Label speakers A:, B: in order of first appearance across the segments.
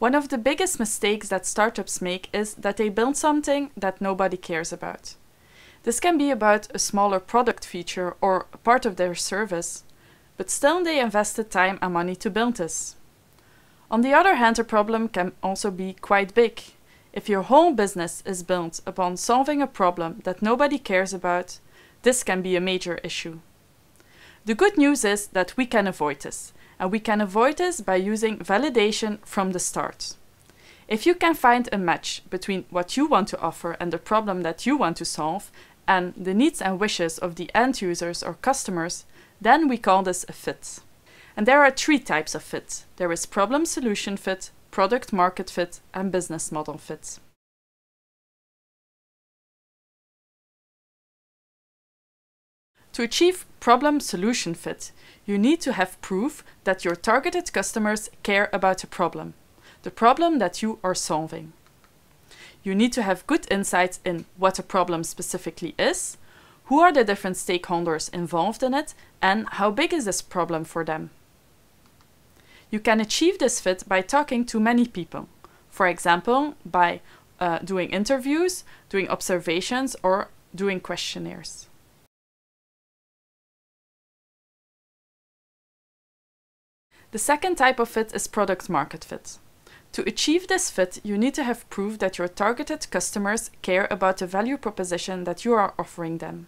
A: One of the biggest mistakes that startups make is that they build something that nobody cares about. This can be about a smaller product feature or part of their service, but still they invested time and money to build this. On the other hand, a problem can also be quite big. If your whole business is built upon solving a problem that nobody cares about, this can be a major issue. The good news is that we can avoid this, and we can avoid this by using validation from the start. If you can find a match between what you want to offer and the problem that you want to solve, and the needs and wishes of the end users or customers, then we call this a fit. And there are three types of fit. There is problem solution fit, product market fit, and business model fit. To achieve problem solution fit, you need to have proof that your targeted customers care about a problem, the problem that you are solving. You need to have good insights in what a problem specifically is, who are the different stakeholders involved in it, and how big is this problem for them. You can achieve this fit by talking to many people, for example, by uh, doing interviews, doing observations, or doing questionnaires. The second type of fit is product market fit. To achieve this fit, you need to have proof that your targeted customers care about the value proposition that you are offering them.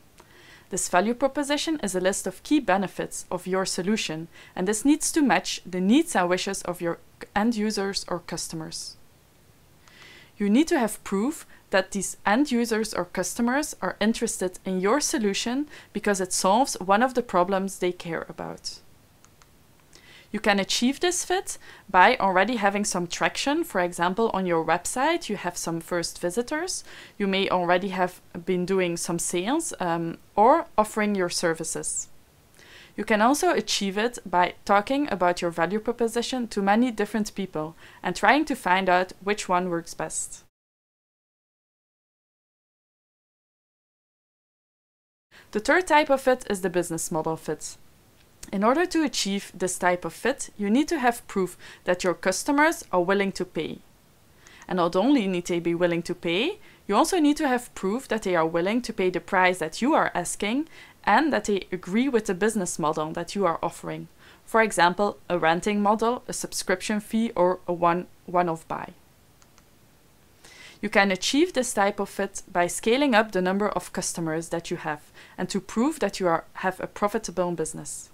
A: This value proposition is a list of key benefits of your solution, and this needs to match the needs and wishes of your end users or customers. You need to have proof that these end users or customers are interested in your solution because it solves one of the problems they care about. You can achieve this fit by already having some traction. For example, on your website, you have some first visitors. You may already have been doing some sales um, or offering your services. You can also achieve it by talking about your value proposition to many different people and trying to find out which one works best. The third type of fit is the business model fit. In order to achieve this type of fit, you need to have proof that your customers are willing to pay. And not only need they be willing to pay, you also need to have proof that they are willing to pay the price that you are asking and that they agree with the business model that you are offering. For example, a renting model, a subscription fee, or a one one-off buy. You can achieve this type of fit by scaling up the number of customers that you have and to prove that you are, have a profitable business.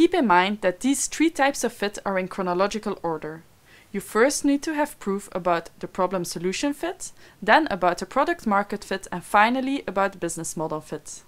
A: Keep in mind that these three types of fit are in chronological order. You first need to have proof about the problem solution fit, then about the product market fit, and finally about business model fit.